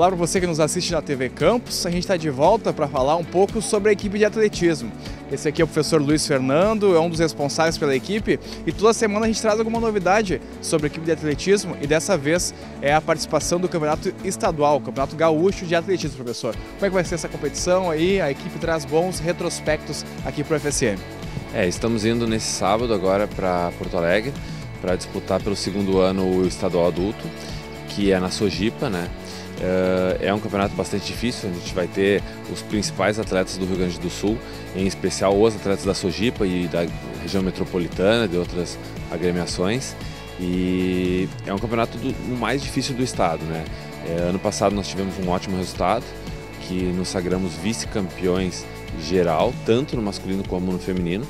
Olá para você que nos assiste na TV Campus. A gente está de volta para falar um pouco sobre a equipe de atletismo. Esse aqui é o professor Luiz Fernando, é um dos responsáveis pela equipe e toda semana a gente traz alguma novidade sobre a equipe de atletismo e dessa vez é a participação do Campeonato Estadual, Campeonato Gaúcho de Atletismo, professor. Como é que vai ser essa competição aí? A equipe traz bons retrospectos aqui para o FSM. É, estamos indo nesse sábado agora para Porto Alegre para disputar pelo segundo ano o estadual adulto, que é na Sojipa, né? Eh, é um campeonato bastante difícil, a gente vai ter os principais atletas do Rio Grande do Sul, em especial os atletas da Sojipa e da região metropolitana, de outras agremiações. E é um campeonato do, o mais difícil do estado. Né? É, ano passado nós tivemos um ótimo resultado, que nos sagramos vice-campeões geral, tanto no masculino como no feminino.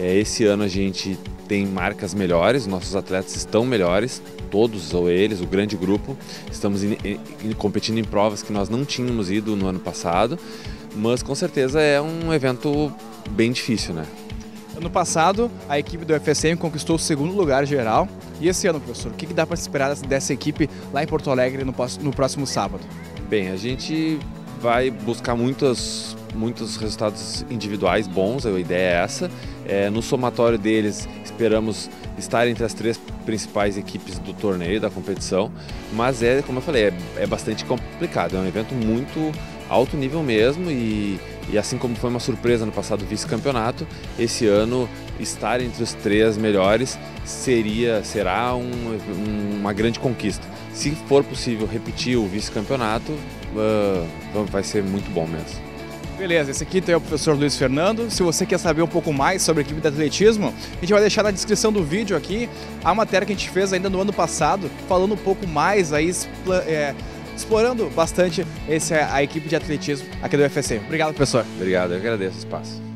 É, esse ano a gente tem marcas melhores, nossos atletas estão melhores, todos ou eles, o grande grupo. Estamos in, in, competindo em provas que nós não tínhamos ido no ano passado, mas com certeza é um evento bem difícil, né? Ano passado, a equipe do FSM conquistou o segundo lugar geral. E esse ano, professor, o que dá para esperar dessa equipe lá em Porto Alegre no, no próximo sábado? Bem, a gente vai buscar muitas muitos resultados individuais bons, a ideia é essa. É, no somatório deles, esperamos estar entre as três principais equipes do torneio, da competição, mas é, como eu falei, é, é bastante complicado, é um evento muito alto nível mesmo e, e assim como foi uma surpresa no passado vice-campeonato, esse ano estar entre os três melhores seria, será um, um, uma grande conquista. Se for possível repetir o vice-campeonato, uh, vai ser muito bom mesmo. Beleza, esse aqui tem o professor Luiz Fernando. Se você quer saber um pouco mais sobre a equipe de atletismo, a gente vai deixar na descrição do vídeo aqui a matéria que a gente fez ainda no ano passado, falando um pouco mais aí, é, explorando bastante esse, a equipe de atletismo aqui do UFC. Obrigado, professor. Obrigado, eu agradeço o espaço.